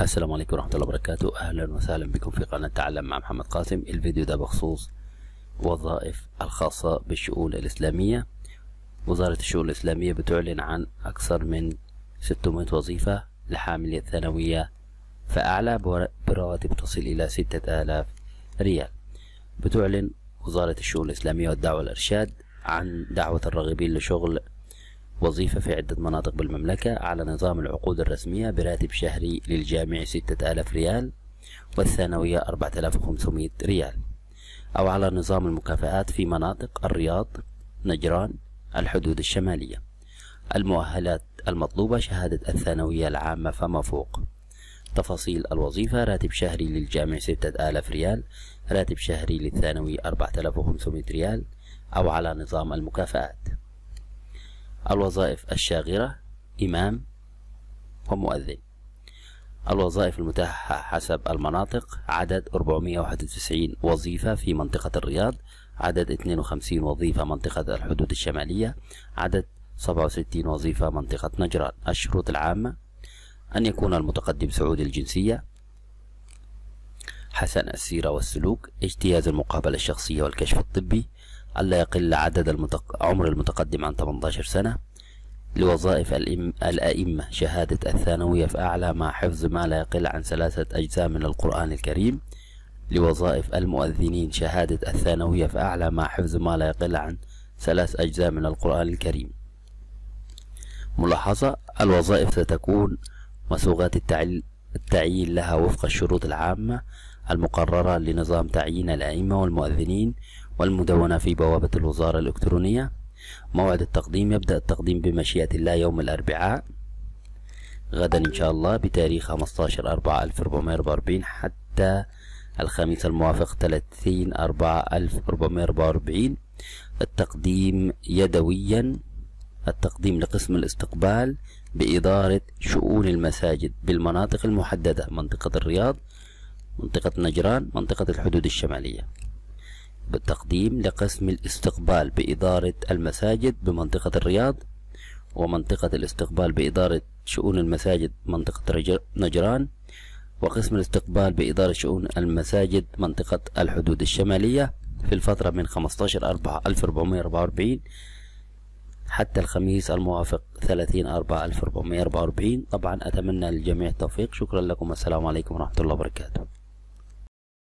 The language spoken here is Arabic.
السلام عليكم ورحمة الله وبركاته. أهلا وسهلا بكم في قناة تعلم مع محمد قاسم. الفيديو ده بخصوص وظائف الخاصة بالشؤون الإسلامية. وزارة الشؤون الإسلامية بتعلن عن أكثر من 600 وظيفة لحاملي الثانوية فأعلى برواتب تصل إلى 6000 ريال. بتعلن وزارة الشؤون الإسلامية والدعوة والإرشاد عن دعوة الراغبين لشغل وظيفة في عدة مناطق بالمملكة على نظام العقود الرسمية براتب شهري للجامع ستة آلاف ريال والثانوية أربعة آلاف وخمسمائة ريال. أو على نظام المكافآت في مناطق الرياض نجران الحدود الشمالية. المؤهلات المطلوبة شهادة الثانوية العامة فما فوق. تفاصيل الوظيفة راتب شهري للجامع ستة آلاف ريال راتب شهري للثانوي أربعة آلاف وخمسمائة ريال أو على نظام المكافآت. الوظائف الشاغرة إمام ومؤذن. الوظائف المتاحة حسب المناطق عدد 491 وظيفة في منطقة الرياض عدد 52 وظيفة منطقة الحدود الشمالية عدد 67 وظيفة منطقة نجران الشروط العامة أن يكون المتقدم سعودي الجنسية حسن السيرة والسلوك اجتياز المقابلة الشخصية والكشف الطبي ألا يقل عدد المتق... عمر المتقدم عن 18 سنة لوظائف الإم... الأئمة شهادة الثانوية في أعلى مع حفظ ما لا يقل عن ثلاثة أجزاء من القرآن الكريم لوظائف المؤذنين شهادة الثانوية في أعلى مع حفظ ما لا يقل عن ثلاث أجزاء من القرآن الكريم. ملاحظة الوظائف ستكون مسوغات التعيين لها وفق الشروط العامة المقررة لنظام تعيين الأئمة والمؤذنين والمدونة في بوابة الوزارة الإلكترونية. موعد التقديم يبدأ التقديم بمشيئة الله يوم الأربعاء. غدا إن شاء الله بتاريخ 15 4 1444 حتى الخميس الموافق 30 4 1444 التقديم يدويا. التقديم لقسم الاستقبال بإدارة شؤون المساجد بالمناطق المحددة منطقة الرياض منطقة نجران منطقة الحدود الشمالية. بالتقديم لقسم الاستقبال بإدارة المساجد بمنطقة الرياض ومنطقة الاستقبال بإدارة شؤون المساجد منطقة نجران وقسم الاستقبال بإدارة شؤون المساجد منطقة الحدود الشمالية في الفترة من 15 4 1444 حتى الخميس الموافق 30 4 1444 طبعا أتمنى للجميع التوفيق. شكرا لكم. والسلام عليكم ورحمة الله وبركاته.